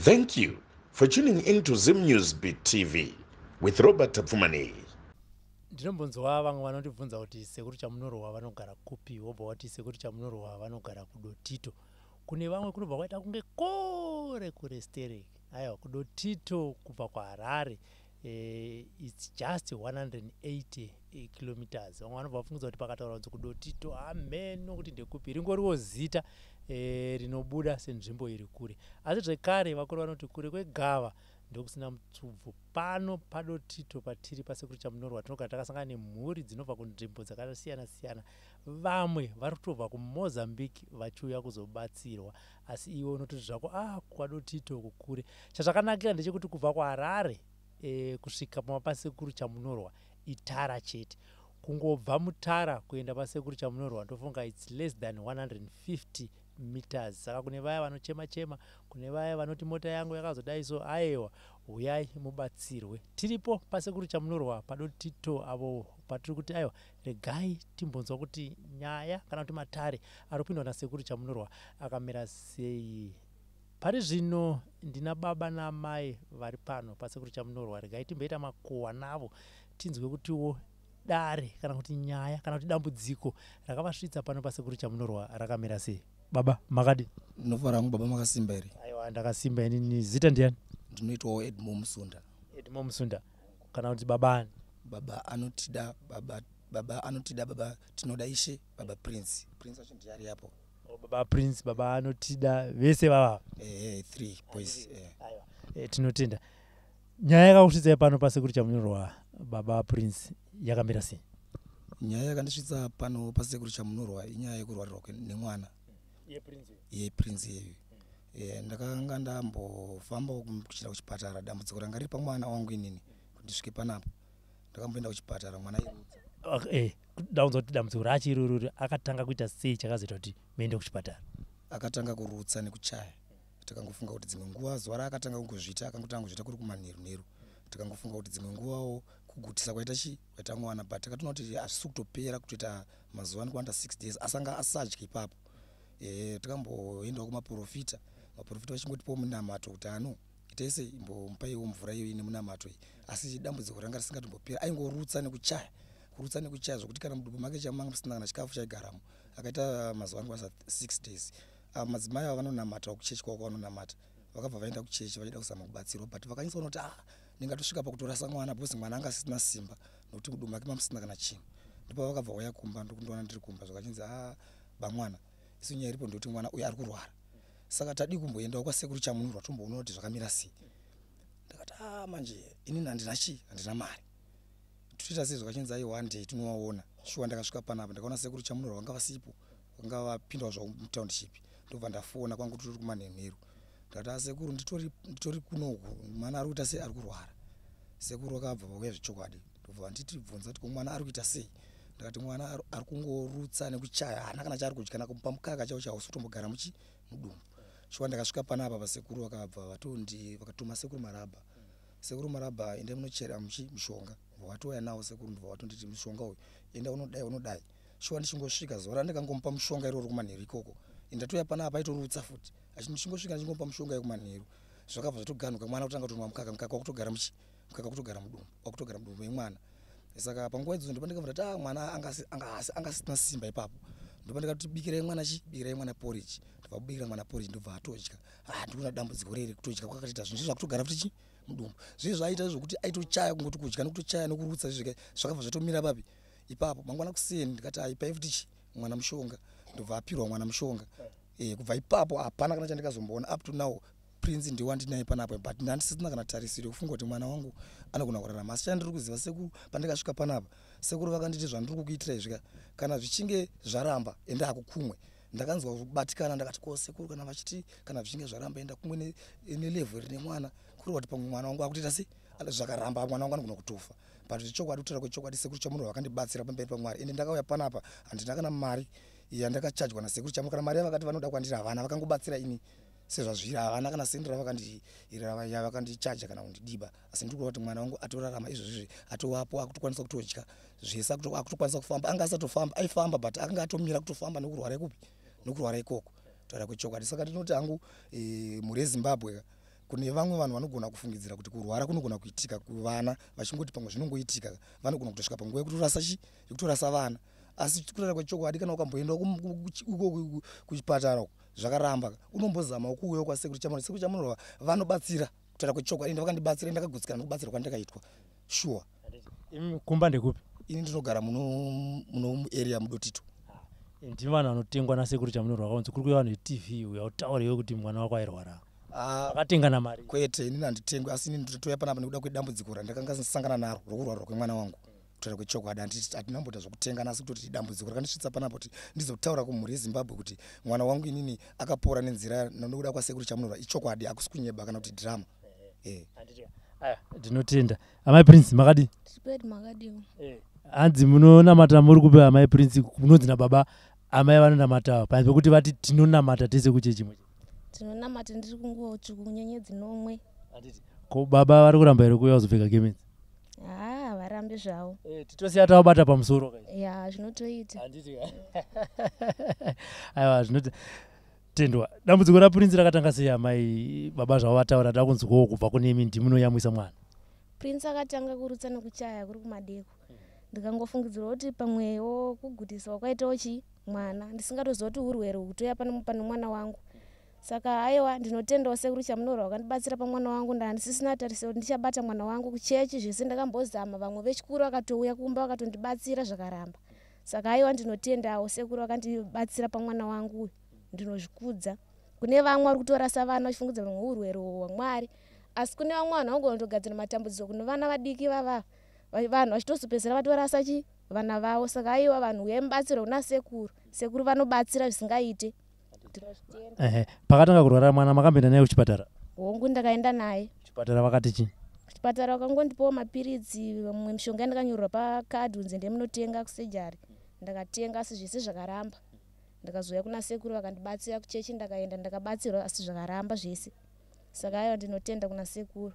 Thank you for tuning in to Zim News Beat TV with Robert Tapfumani. ndinombonzwa vamwe vanondibvunza kuti sekuru chamunorohwa vanogara kupi wobva wati sekuru chamunorohwa vanogara kudotito kune vamwe kunobva kwaita kunge kore kure sterek aiwa kudotito kubva kwaharare eh, its just 180 kilometers. Vamwe vanobva vafungidza kuti pakataura kunzi kudotito ameno kuti ndekupi. Ringoriwo zita eh, rinobuda senzvimbo iri kure. Asi zvekare vakuru vanoti kure kwegava ndokusina mutubvu pano padotito patiri pasekuru chamunorwa tinogara takasangana nemhuri dzinobva kunzvimbo dzakasiyana siyana vamwe vari kutobva kumozambique vachiuya kuzobatsirwa. Asi iwe unototi zvako a kwadotito kukure chazvakanakira ndechekuti kubva kwaharare e, kusvika pama pasekuru chamunorwa itara chete. Kungobva mutara kuenda pasekuru chamunorwa ndofunga its less than 150 meters. Saka kune vaya vanochema chema kune vaya vanoti mota yangu yakazodai so aiwa uyai mubatsirwe. Tiripo pasekuru chamunorwa padotito avo patiri kuti aiwa regai timbonzwa kuti nyaya kana kuti matare ari kupindwa nasekuru chamunorwa akamira sei. Pari zvino ndina baba namai vari pano pasekuru chamunorwa regai timboita makuhwa navo tinzwe kutiwo dare kana kuti nyaya kana kuti dambudziko rakavasvitsa pano pasekuru chamunorwa rakamira sei baba makadi ndinofara hangu baba makasimba here aiwa ndakasimba inini zita ndiani? Ndinoitwawo edmo musunda edmo musunda kana kuti baba ani? Baba anotida baba baba anotida baba tinoda ishe baba prince. Prince acho ndiari yapo Oh, baba prince baba anotida vese vava ehe three boys eh. aiwa. E, tinotenda nyaya yakakusvitsai pano pasekuru chamunyorwa baba prince yakamira sei nyaya yakandisvitsa pano pasekuru chamunorwa inyaya yekurwarirwa nemwana yeprince yeyu? Eh, ndakanga ndambofamba kuchida kuchipatara. Dambudziko ranga riri pamwana wangu inini kuti ndisvike panapo. Ndakamboenda kuchipatara mwana irudza daunza kuti dambudziko rachirururi akatanga kuita sei chakazoita kuti muende kuchipatara? Akatanga kurutsa nekuchaya. Takangofunga kuti dzimwe nguva zuva raakatanga kungozvita akangotanga kuzvita kuri kumanheru nheru takangofunga kuti dzimwe nguvawo kugutisa kwaita chi kwaita mwana but takatoona kuti hazvisi kutopera kutoita mazuva ani kuwanda 6 days asanga asadya ipapo e, takamboendawo kumaprofita. Maprofita vachingotipawo munamato kuti ano itaise imbomupaiwo mvura iyo ine munamato iyi. Asi dambudziko ranga risingatombopera aingorutsa nekuchaya kurutsa nekuchaya zvokuti kana mudumbu make chamanga musina kana chikafu chaigaramo. Akaita mazuva anokwanisa 6 days. Ah, madzimai ava vanonamata kuchechi kwako vanonamata vakabva vaenda kuchechi vachida kuzama kubatsirwa but vakanyatsona kuti ah ndingatosvika pakutorasa mwana bhosi mwana anga asisina simba nokuti mudumbu make mamusina kana chinhu. Ndipo vakabva vauya kumba ndokundoona ndiri kumba zvakachinzi a bamwana isu nyaya iripo ndekuti mwana uyu ari kurwara saka tadi kumboendawo kwasekuru chamunurwa tomboona kuti zvakamira sei. Ndakati a manje inini handina chii? Handina mari. Toita sei zvakachinzi aiwa one day tinovaona shuwa ndakasvika panapa ndakaona sekuru chamunurwa vanga vasipo vanga vapindawo zvavo mutownship ndobva ndafona kwangu turi kumanhenheru ndakati asekuru nditori nditori kunoku mwana ari kuita sei? Ari kurwara sekuru vakabva vauya zvechokwadi ndobva vanditibvunza kuti ko mwana ari kuita sei ndakati mwana ari- kungorutsa nekuchaya haana kana chaari kudya nakupa mukaka chavo chausi kutombogara muchi mudumbu. Shuwa ndakasvika panapa pasekuru vakabva vatondi vakatuma sekuru marabha. Sekuru marabha ende munochera muchi mushonga. Ndobva vatouya nawo sekuru ndobva vatonditi mushonga uyu. Enda unodai unodai. Shuwa ndichingosvika zuva randingangomupa mushonga iroro kumanheru ikoko. Indatouya panapa aitorutsa futi. Achichingosvika ndichingomupa mushonga yekumanheru zvakabva zvatoganuka mwana kutanga kutonwa mukaka mukaka wakutogara muchi mukaka wakutogara mudumbu wakutogara mudumbu yemwana saka panguva idzodzo ndopa ndikabva ndati "Ah, mwana angasi- angasi- angasina simba ipapo. Ndopa ndikati bikirai mwana chi bikirai mwana poriji ndobva kubikira mwana poriji ndobva atodya. Ah ndikuona dambudziko rere kutodya kwakatoita zvinhu zvakutogara futi chi mudumbu. Zvii zvaiita zvokuti aitochaya kungoti kudya nokutochaya nokurutsa zvika zvakabva zvatomira papi. Ipapo mangwana kuseni ndikati aipai futi chi mwana mushonga. Ndobva apirwa mwana mushonga. Eh, kubva ipapo hapana kana chandikazomboona up to now prince ndiwandinaye panapo but ndandisisina kana tarisiro yekufunga kuti mwana wangu anogona kurarama. Asi chandiri kuziva sekuru pandikasvika panapa sekuru vakanditi zvandiri kukuitirai zvika kana zvichinge zvaramba enda kukumwe ndakanzwa kubatikana ndakati ko sekuru kana vachiti kana zvichinge zvaramba enda kumwe ne- nelevheri nemwana kureva kuti pamwe mwana wangu akutoita Ana- zvakaramba mwana wangu anogona kutofa but zvechokwadi kutaura kwechokwadi sekuru chamunhu vakandibatsira pamberi pamwari ende ndakauya panapa handina kana mari yandakachajwa nasekuru chamu kana mari yavakati vanoda kwandiri havana vakangobatsira ini sezvazviri havana kana sendi ravakandichaja kana kundidiba asi ndiri kureva kuti mwana wangu atorarama izvozvizvi atovapo akutokwanisa kutodya zvese akuto- akutokwanisa kufamba anga asatofamba aifamba but akanga atomira kutofamba nokurwara ikupi nokurwara ikoko taura kwechokwadi saka ndinoti hangu eh, mhuri yezimbabwe kune vamwe vanhu vanogona kufungidzira kuti kurwara kunogona kuitika kuvana vachingoti pamwe zvinongoitika vanogona kutosvika panguva yekutorasa chi yekutorasa vana asi kutaura kwechokwadi kana ukamboenda uko kuchipatara zvakaramba. Unombozama ukuuya kwasekuru chamunoro sekuru chamunoro vanobatsira kutaura kwechokwadi ende vakandibatsira ndakagutsikana nokubatsirwa kwandakaitwa. Shuwa kumba ndekupi? Ini ndinogara muno area mudotito ndimi vanhu vanotengwa nasekuru chamunoro vakaunzi kuri kuya vanhu vetv uya utauriwe kuti mwana wako airwara. Ah, akatenga namari kwete inini handitengwi asi inini nditotoya panapa nekuda kwedambudziko randakanga ndisangana naro rokurwarwa kwemwana wangu kutaura kwechokwadi hatinamboita zvokutengana asi kutoti dambudziko rakandisvitsa panapa kuti ndizotaura kumhuri yezimbabwe kuti mwana wangu inini akapora nenzira nokuda kwasekuru chamunora ichokwadi hakusi kunyeba kana kuti dhirama e aya. Ndinotenda. Amai prince makadi? Tipedi makadiwo hanzi munonamata muri kupe amai prince munonzi nababa amai vanonamata panze pekuti vati tinonamata tese kuchechimwe tinonamata ndiri kunguva utsvuku nyenyedzi nomwe. Ko baba vari kuramba here kuuya kuzopfeka gemenzi haa varambe zvavo. Titosiya tavabata pamusoro ya zvinotoita. Aiwa zvinoti tendwa dambudziko raprince rakatanga sei amai baba zvavo vataura da kunzwawo kubva kune imi ndimunoyamwisa mwana. Prince akatanga kurutsa nekuchaya kuri kumadeko ndikangofungidzira kuti pamwewo kugutisa kwakaitawo chi mwana. Ndisingatoziva kuti urwere hutoya pane mwana wangu saka aiwa ndinotendawo sekuru chamunoro wakandibatsira pamwana wangu ndandisisina tarisira kuti ndichabata mwana wangu kuchechi zvese ndakambozama vamwe vechikuru vakatouya kumba vakatondibatsira zvakaramba. Saka aiwa ndinotendawo sekuru vakandibatsira pamwana wangu uyu ndinozvikudza. Kune vamwe vari kutorasa vana vachifungidza vamwe urwere hwamwari. Asi kune vamwe vanhu vanogona matambudziko kune vana vadiki vavava Va- vanhu vachitozopedzera vatorasa chi vana vavo. Saka aiwa vanhu uyai mubatsiro kuna sekuru. Sekuru vanobatsira zvisingaite ehe pakatanga kurwara mwana makamboenda naye kuchipatara? Hongu ndakaenda naye. Kuchipatara vakati chii? Kuchipatara vakangondipawo mapiritsi mumwe mishonga yandakanyorerwa pakadhi unzi ndemunotenga kusejari. Ndakatenga asi zvese zvakaramba. Ndakazouya kuna sekuru vakandibatsira kuchechi ndakaenda ndakabatsirwa asi zvakaramba zvese. Saka aiwa ndinotenda kuna sekuru.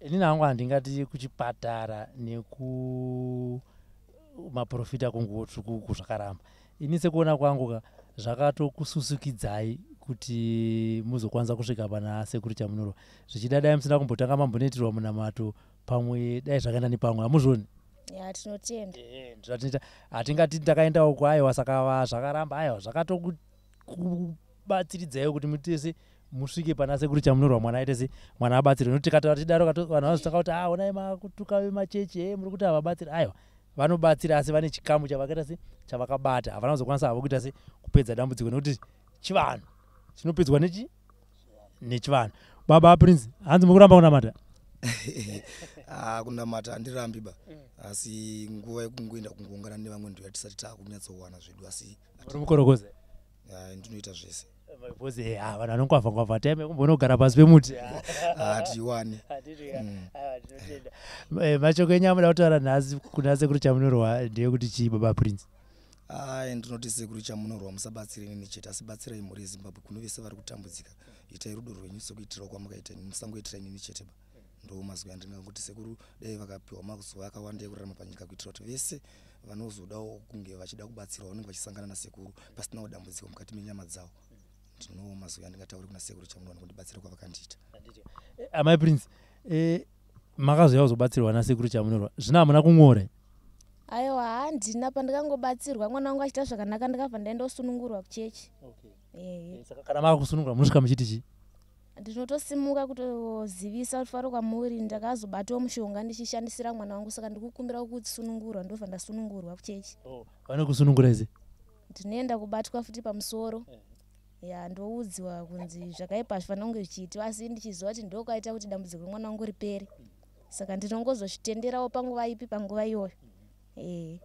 Inini hangu handingati kuchipatara nekumaprofita kungotsvukuku zvakaramba. Ini sekuona kwangu ka zvakatokususukidzai kuti muzokwanisa kusvika pana sekuru chamunoro. Zvichida dai musina kumbotanga mambonetirwa munamato pamwe dai zvakaenda nepamwe hamuzvoni? Ya tinotenda. Ndozvatinoita hatingati takaendawo kuaiwa saka va zvakaramba. Aiwa zvakatokubatsiridzaiwo kuti mutese musvike pana sekuru chamunorwa mwana aite se mwana abatsirwe. Nokuti tikataura tidaro vanhu vanozotanga kuti ah onai makutuka vemachechi e muri kuti havabatsiri aiwa vanobatsira asi vane chikamu chavakaita se chavakabata. Havana kuzokwanisa havo kuita se kupedza dambudziko nekuti chivanhu chinopedzwa nechi nechivanhu. Baba prince hanzi mukuramba kunamata? Ah, kunamata handirambi ba. Asi nguva yekungoenda kungoungana nevamwe ndo yatisati taakunyatsowana zvedu asi uri mukorokoze ah, ndinoita zvese bhozi eh, ah, vanhu vanongwavhangwavha taime kumbonogara pasi pemuti. Hatiwani Eh, mashoko enyu amuda kutaura nhasi kuna sekuru chamunorwa ndeyekuti chii baba prince? Ai ndinoti sekuru chamunorwa musabatsire inini chete asi batsirai mhuri yezimbabwe. Kuno vese vari kutambudzika. Itai rudo rwenyu sekuitirawo kwamakaita ini musangoitira inini chete ba? Ndo mazuva andingakuti sekuru dai vakapiwa mazuva akawanda ekurarama panyika kuitira kuti vese vanozodawo kunge vachida kubatsirwa vanenge vachisangana nasekuru pasinawo dambudziko mukati menyama dzavo ndino mazuva andingatauri kuna sekuru chamunorwa kundibatsira kwavakandiita Eh, amai prince eh, makazouya kuzobatsirwa nasekuru chamunorwa zvino hamuna kung'ora aiwa handina pandikangobatsirwa. Mwana wangu achiita zvakanaka ndikabva ndaendosunungurwa kuchechi. Ehe. Saka kana makakusunungura munosvika muchiti chii? Ndinotosimuka kutozivisa rufaro kwamuri ndakazobatawo mushonga ndichishandisira mwana wangu. Saka ndikukumbira kusunungurwa ndobva ndasunungurwa kuchechi. Vanokusunungurai se ndinoenda kubatwa futi pamusoro ya ndoudziwa kunzi zvakaipa hazvifanira kunge zvichiitwa asi ndichiziva kuti ndokaita kuti dambudziko remwana wangu ripere. Saka ndinongozozvitenderawo panguva ipi panguva iyoyo. Ee.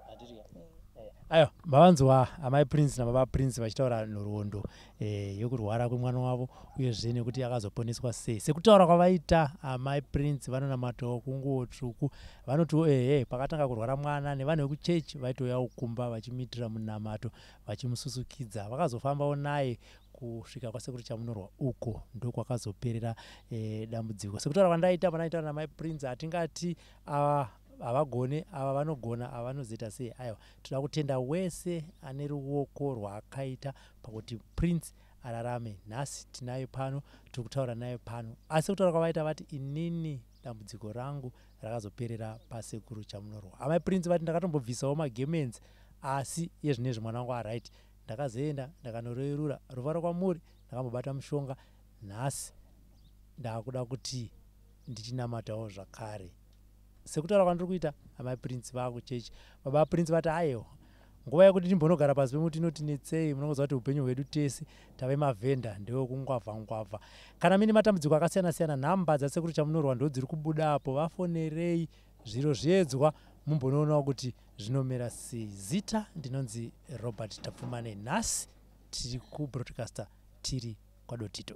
Aiwa mavanzwa amai prince nababa prince vachitaura nhoroondo eh, yekurwara kwemwana wavo uyezve nekuti akazoponeswa sei. Sekutaura kwavaita amai prince vanonamatawo kunguo tsvuku vanotiwo ehe pakatanga kurwara mwana nevanhu vekuchechi vaitouyawo kumba vachimuitira munamato vachimususukidza. Vakazofambawo naye kusvika kwasekuru chamunorwa uko ndokwakazoperera eh, dambudziko. Sekutaura kwandaita panaitaura namai prince hatingati ava havagone ava vanogona ava vanozoita sei? Aiwa toda kutenda wese ane ruoko rwaakaita pakuti prince ararame. Nhasi tinaye pano tiri kutaura naye pano. Asi kutaura kwavaita vati inini dambudziko rangu rakazoperera pasekuru chamunorwa. Amai prince vati ndakatombobvisawo magemens asi yezvinezvi mwana wangu aright ndakazoenda ndakanoreurura ruvaro kwamuri ndakambobata mushonga. Nhasi ndaakuda kuti ndichinamatawo zvakare. Sekutaura kwandiri kuita amai prince vaakuchechi. Baba prince vati aiwa nguva yekuti timbonogara pasi pemuti inotinetsei munongoziva kuti upenyu hwedu tese tave mavhenda ndewekungwavha ngwavha kana mine matambudziko akasiyana siyana nhamba dzasekuru chamunorwa ndo dziri kubuda apo vafonerei. Zviro zviedzwa mumbonoonawo kuti zvinomera sei zita ndinonzi robert tapfumane nhasi tiri kubroadcaster tiri kwadotito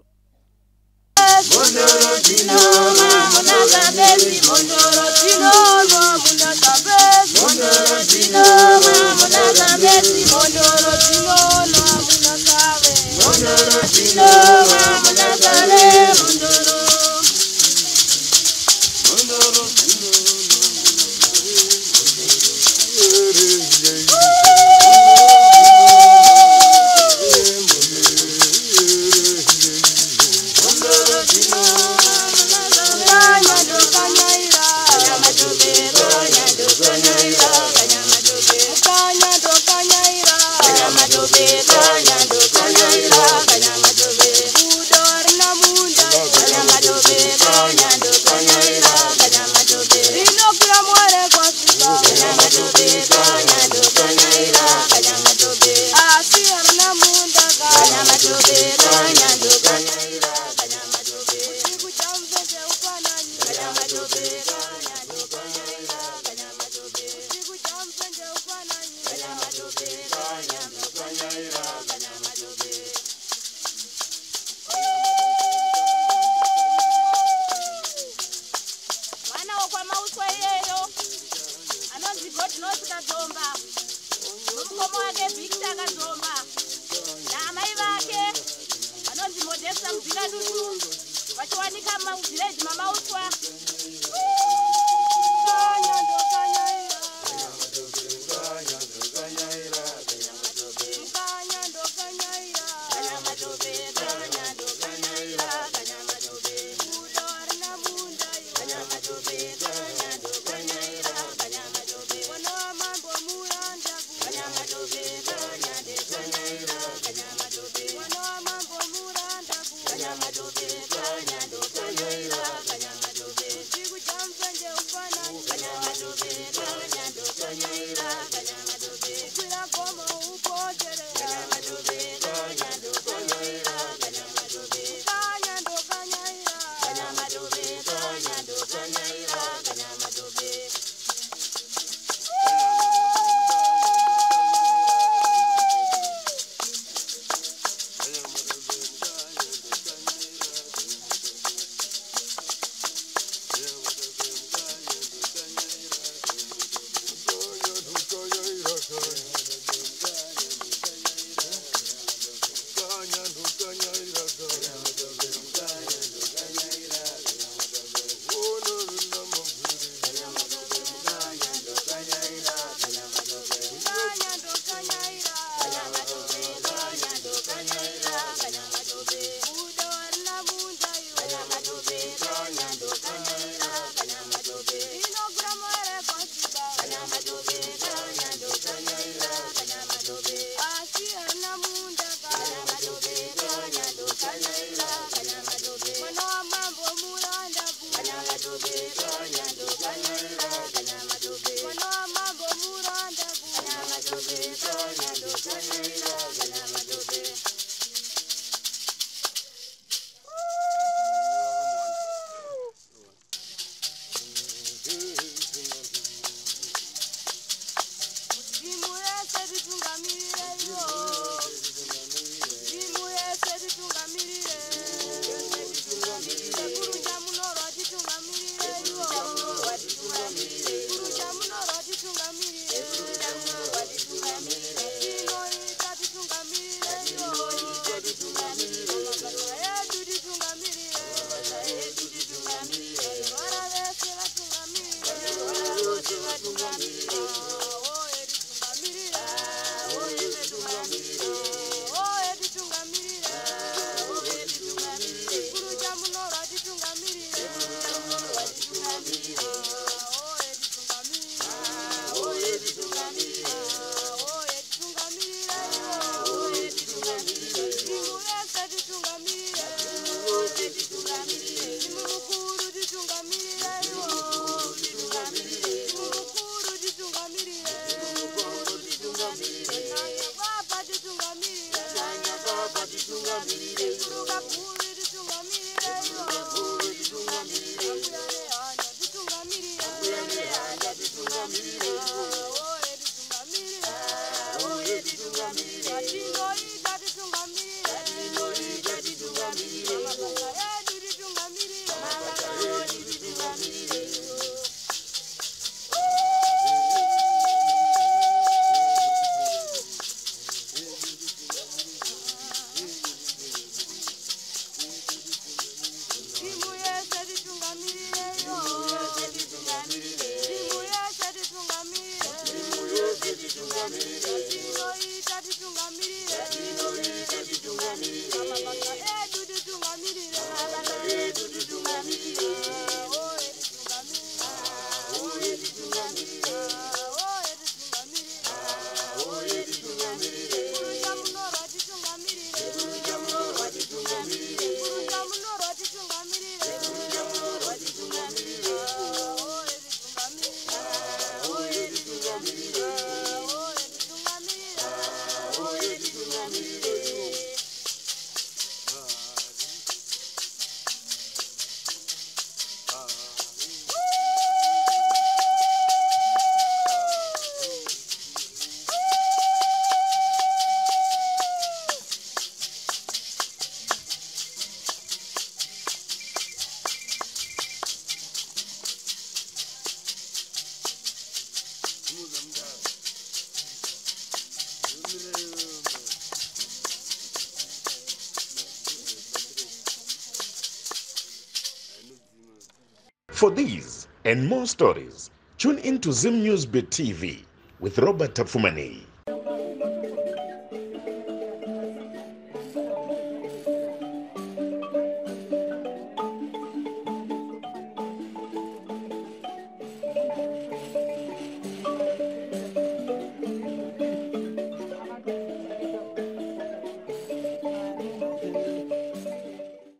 Mondoro tinoma munakabezi mondoro tinoma munakabezi mondoro tinoma munakabezi mondoro tinoma munakabe mondoro tinoma munakabe mondoro godnos kadzomba nomukoma wake victor kadzomba naamai vake vanonzi modesta muzvinadutu vachiwanika mavhileji mamauswa Baby, ponga mi. Mommy. For these and more stories, tune in to Zim Newsbeat TV with Robert Tafumani.